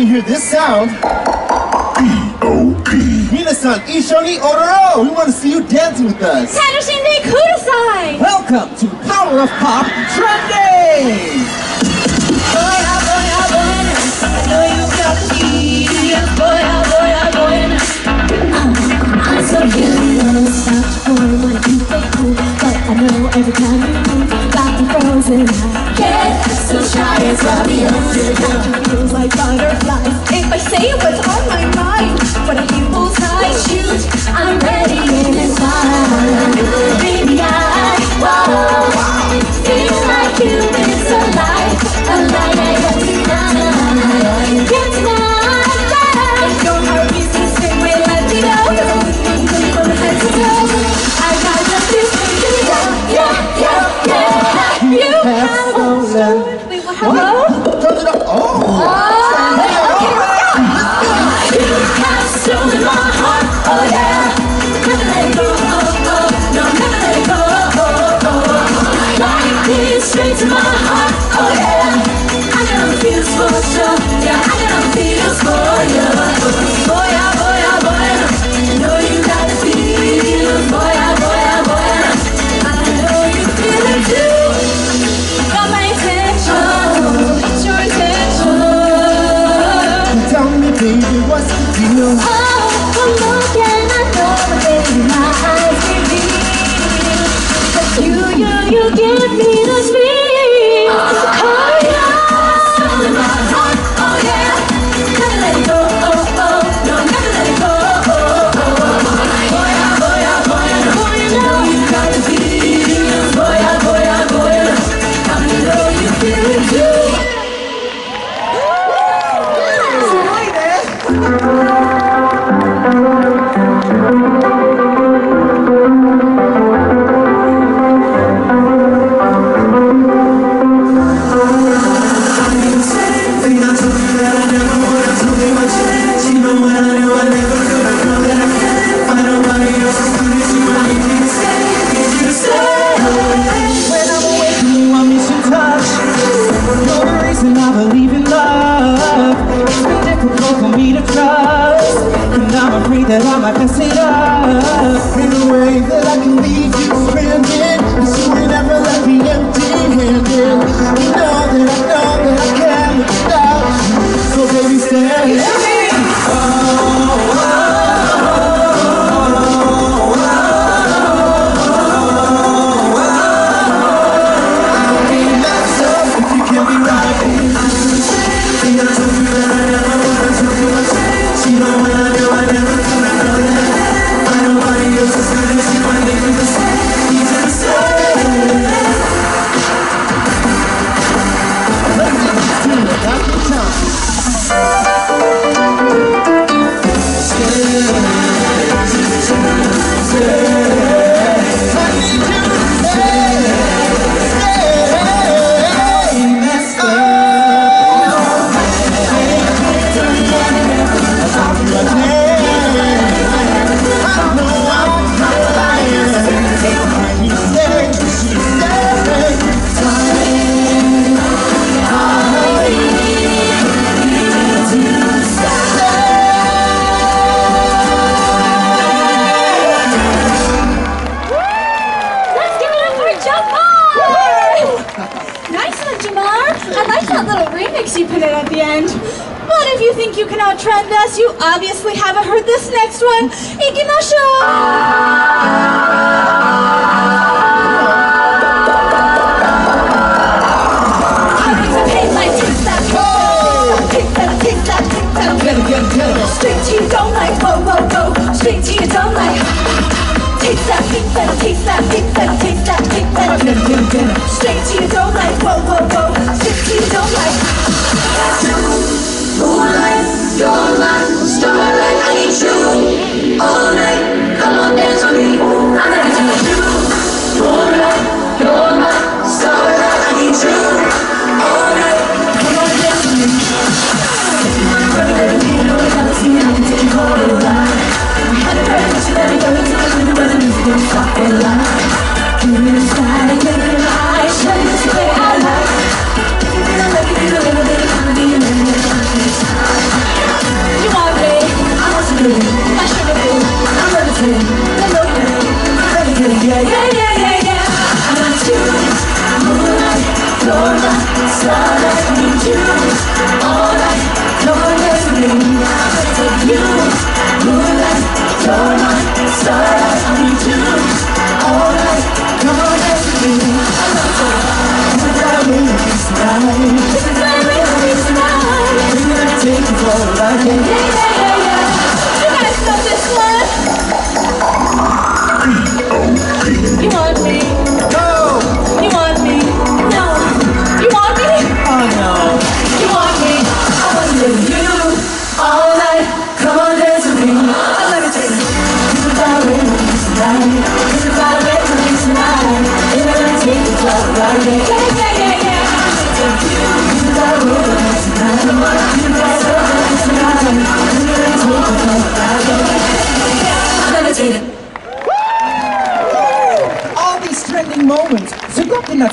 you hear this sound, P.O.P. Minasan Ishoni Ororo! We want to see you dancing with us! Tanoshinde kudasai! Welcome to Power of Pop uh, Trending! I know every time you tonight. Get so shy, it's obvious. It feels like butterflies. If I say what's on my mind, what a bullseye shoot, I'm ready in this time. Baby, I, whoa, feels like you, it's alive, alive. my heart. think you cannot trend us? You obviously haven't heard this next one. Ikimashou! Straight to don't like whoa whoa whoa Straight to don't like Take that, take that, take that, take that, take that, take that Straight to don't like whoa whoa whoa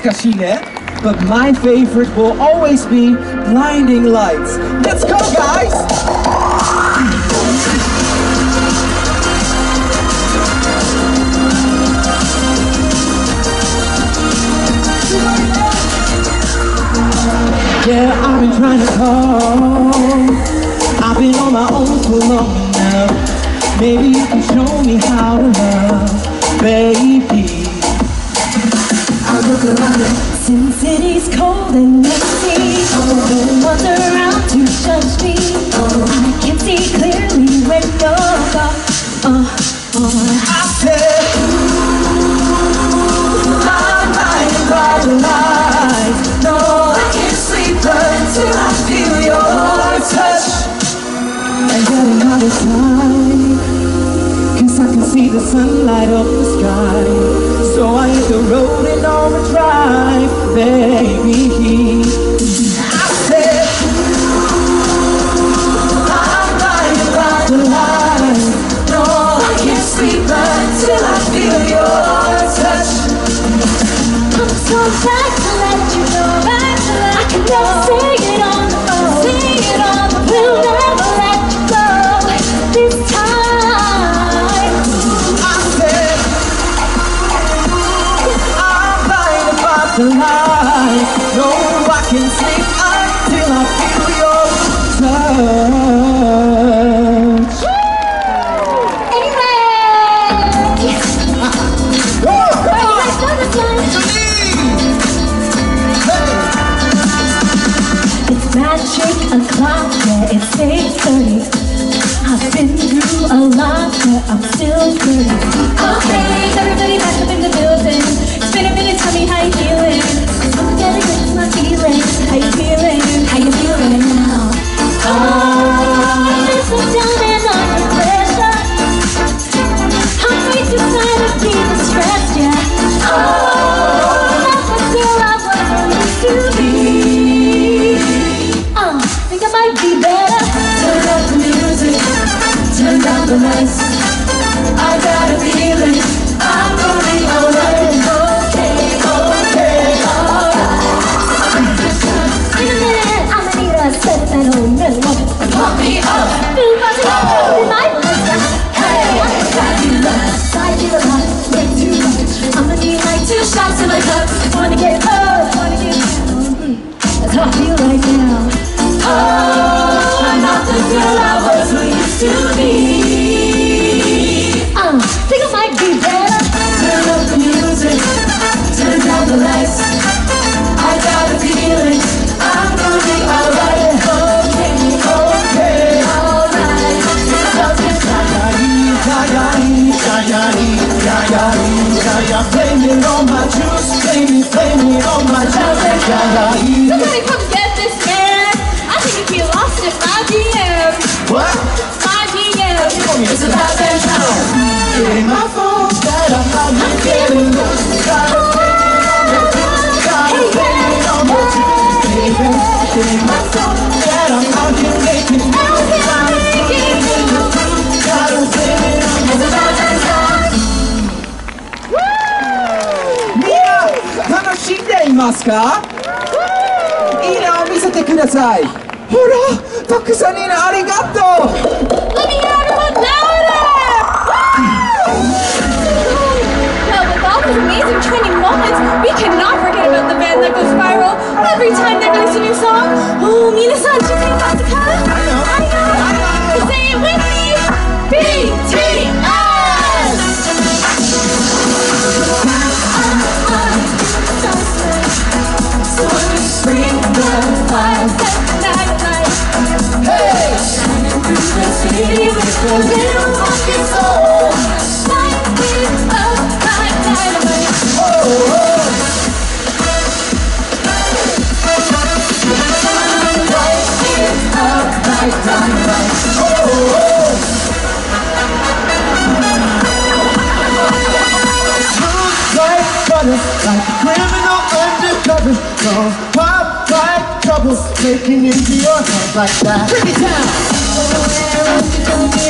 Kashine, but my favorite will always be Blinding Lights. Let's go, guys! Yeah, I've been trying to call I've been on my own for long now Maybe you can show me how to love Baby Sin City's cold and empty. No one's around to judge me. Oh, I can see clearly when you're gone. Oh, uh. I said, ooh, I'm riding by the light No, I can't sleep until I feel your touch. And get another on see the sunlight up the sky. So I hit the road and overdrive, drive, baby. magic o'clock, yeah, it's 6.30 I've been through a lot, but I'm still pretty Okay, everybody back up in the building. It's been a minute, tell me how you feeling. I'm getting into my feelings, how you feeling? the nice Somebody come get this man. I think he lost in my DM. What? My DM. It's about that time. It ain't my fault that I'm out here feeling loose. Gotta blame it on the juice, gotta blame it on the juice, baby. It ain't my fault that I'm out here making moves. Gotta blame it on the juice, gotta blame it on the It's about that time. みんな楽しんでいますか いいねを見せてくださいほらたくさんいいねありがとう Let me hear everyone louder. Well, with all those amazing trending moments, we cannot forget about the band that goes viral every time they release a new song. Oh, Mina-san, Shizuka Masuka. I know. I know. Say it with me. BTS. Like a criminal undercover. So pop like taking into your head like that. Bring it down.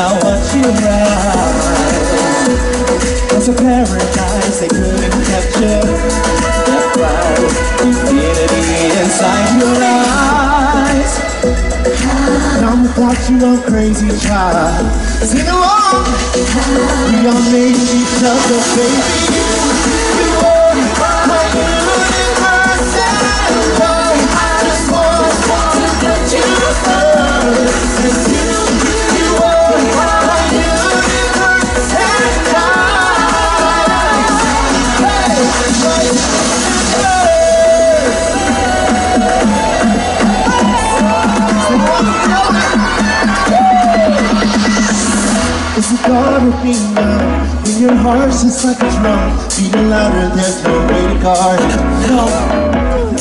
I watch you rise. It's a paradise they couldn't capture. That cloud, infinity inside your eyes. And I'm without you, I'm crazy child. Sing along. We all made each other, baby. Of being When your heart's just like a drum Beating louder, there's no way to guard No,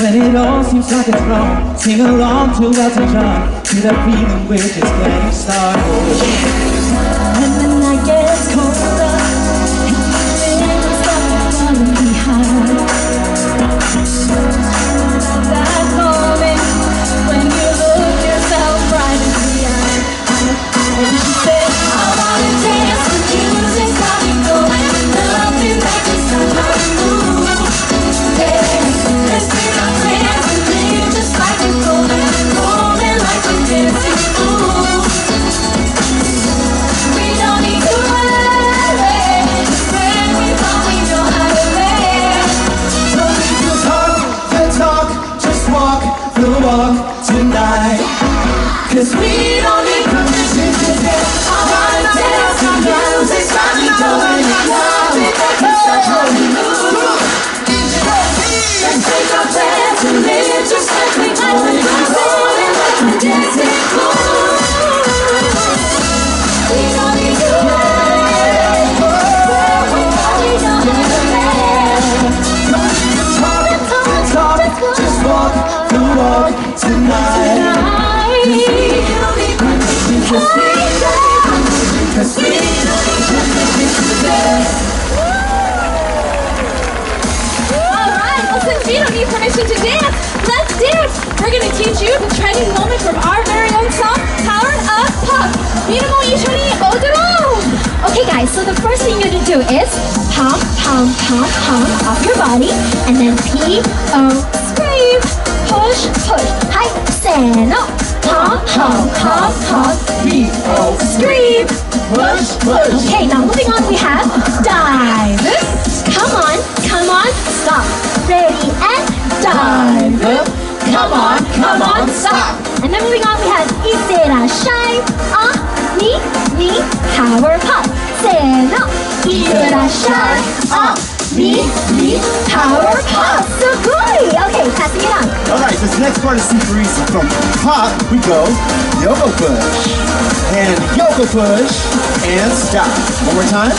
when it all seems like it's wrong Sing along to Elton John To that feeling we're just getting started All right. Well, since we don't need permission to dance, let's dance. We're gonna teach you the trending moment from our very own song, Pop. Okay guys, so the first thing you need to do is pump, pump, pump, pump off your body and then P-O, scream, push, push stand up, pump, pump, pump, P O scream, Push, push. Okay, now moving on, we have dive. Come on, come on, stop. Ready and dive. Come on, come on, stop. And then moving on, we have itera shine. Ah, ni, ni, power pop. Seno, itera shine. Ah, ni, ni, power pop. So good. Okay, passing it on. Alright, this next part is super easy. From pop, we go yoga push. And yoga push. And stop. One more time.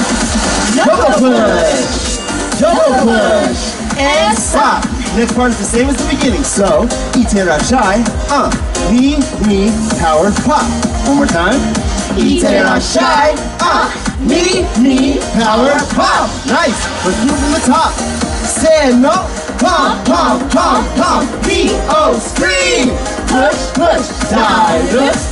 Yoga push. Yoga push. And stop. Next part is the same as the beginning. So, iterashai. Uh. Ni, ni, power pop. One more time. Iterashai. Uh. Ni, me, power pop. Nice. Let's move from the top. Say no. Pump, pump, pump, pump. P-O, scream. Push, push, dive.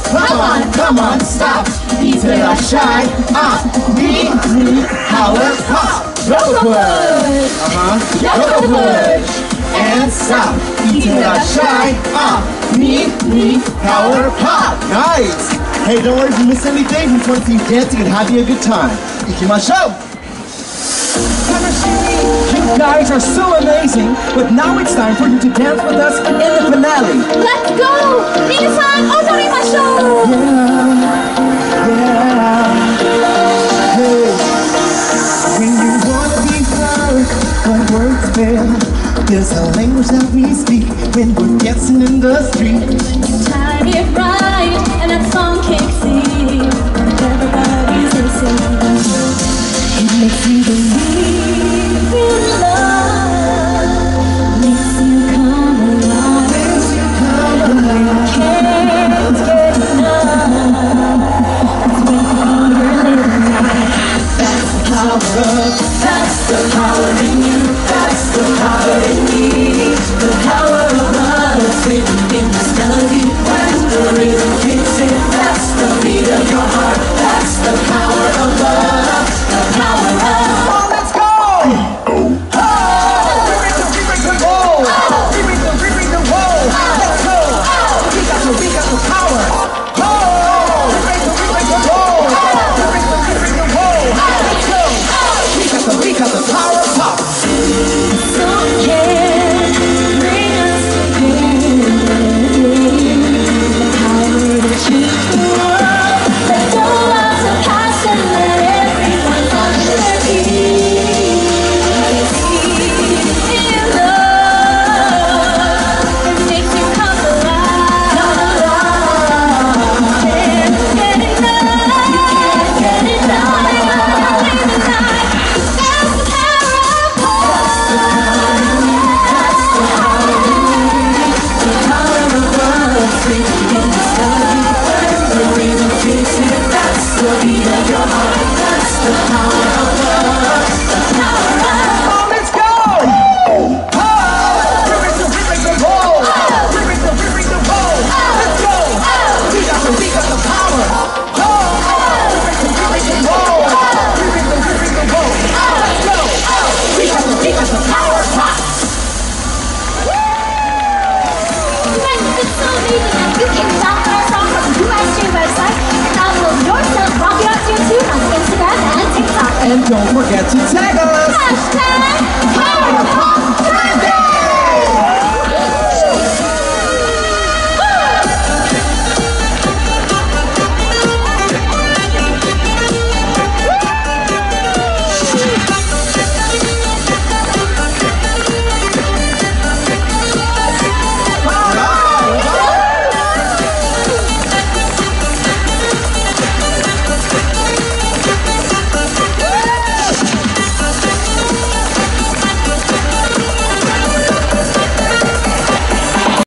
Come on, come on, stop. Iterashai. Uh. Ni, ni, power pop. Yoga push. Uh-huh. Yoga push. And stop. Iterashai. Uh. Me, me, power pop. Nice. Hey, don't worry if you miss anything. We just want to see you dancing and having a good time. Ikimashou. You guys are so amazing, but now it's time for you to dance with us in the finale. Let's go. Minasan, odorimashou. Hey, when you wanna be heard, but words fail. There's a language that we speak when we're dancing in the street. Time it right, and that song kicks in. Everybody's listening. It makes you believe don't forget to tag us! Hashtag